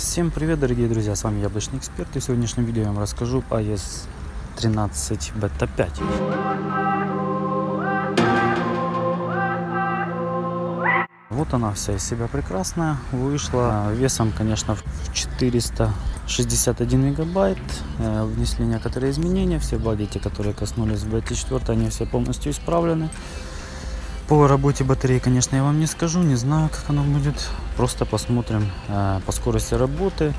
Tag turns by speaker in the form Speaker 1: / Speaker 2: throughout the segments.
Speaker 1: Всем привет, дорогие друзья, с вами Яблочный Эксперт, и в сегодняшнем видео я вам расскажу по iOS 13 Beta 5. Вот она вся из себя прекрасная, вышла весом, конечно, в 461 мегабайт, Э, внесли некоторые изменения, все баги, те, которые коснулись Beta 4, они все полностью исправлены. По работе батареи, конечно, я вам не скажу, не знаю, как оно будет. Просто посмотрим э, по скорости работы.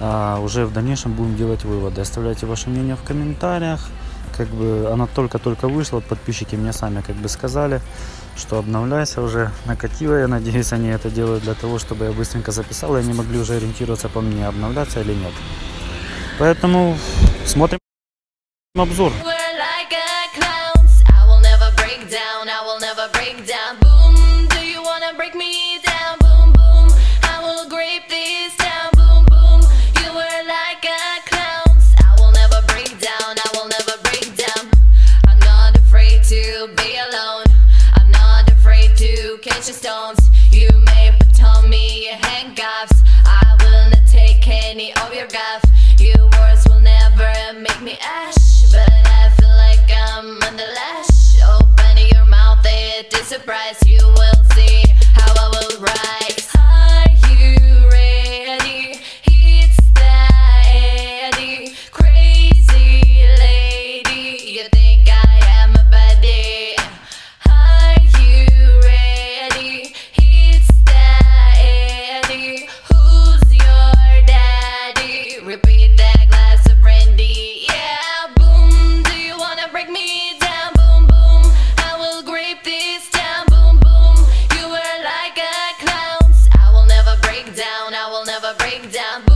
Speaker 1: А уже в дальнейшем будем делать выводы. Оставляйте ваше мнение в комментариях. Как бы она только-только вышла, подписчики мне сами как бы сказали, что обновляйся уже, накатила. Я надеюсь, они это делают для того, чтобы я быстренько записал, и они могли уже ориентироваться по мне, обновляться или нет. Поэтому смотрим обзор.
Speaker 2: Break down. Handcuffs. I will not take any of your guff. Your words will never make me ash. But I feel like I'm under lash. Open your mouth, it is a surprise. You will see how I will rise. Break down.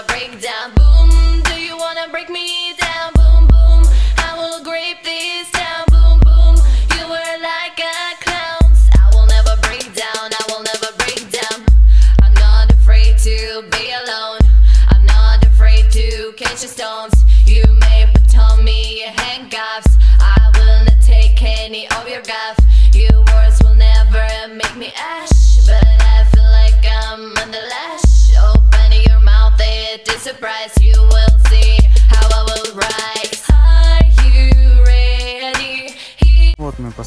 Speaker 2: I will break down. Boom, do you wanna break me down? Boom, boom. I will grape this down. Boom, boom. You were like a clowns. I will never break down. I will never break down. I'm not afraid to be alone. I'm not afraid to catch the stones. You may put on me handcuffs. I will not take any of your guff.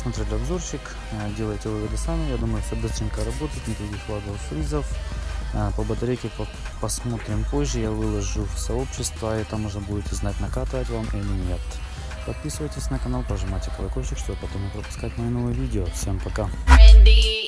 Speaker 1: Посмотрели обзорчик, Э, делайте выводы сами, я думаю все быстренько работает, никаких лагов, фризов. Э, По батарейке по- посмотрим позже, я выложу в сообщество, и там уже будете знать, накатывать вам или нет. Подписывайтесь на канал, прожимайте колокольчик, чтобы потом не пропускать мои новые видео. Всем пока!
Speaker 2: Randy,